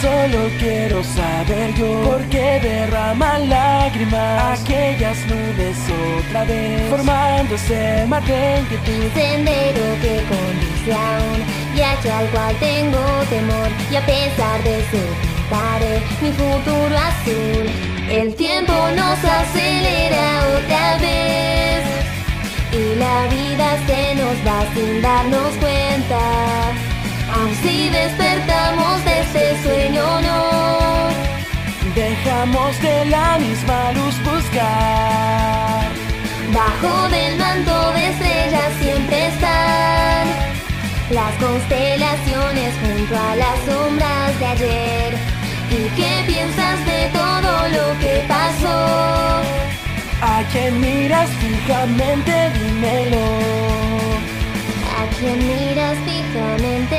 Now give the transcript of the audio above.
Solo quiero saber yo por qué derraman lágrimas aquellas nubes otra vez, formándose mar de inquietud. Sendero que conduce a un viaje al cual tengo temor y a pesar de eso pintaré mi futuro azul. El tiempo nos acelera otra vez y la vida se nos va sin darnos cuenta. Aun si despertamos Dejamos de la misma luz buscar. Bajo del manto de estrellas siempre están las constelaciones junto a las sombras de ayer. ¿Y qué piensas de todo lo que pasó? A quien miras fijamente, dímelo. A quien miras fijamente,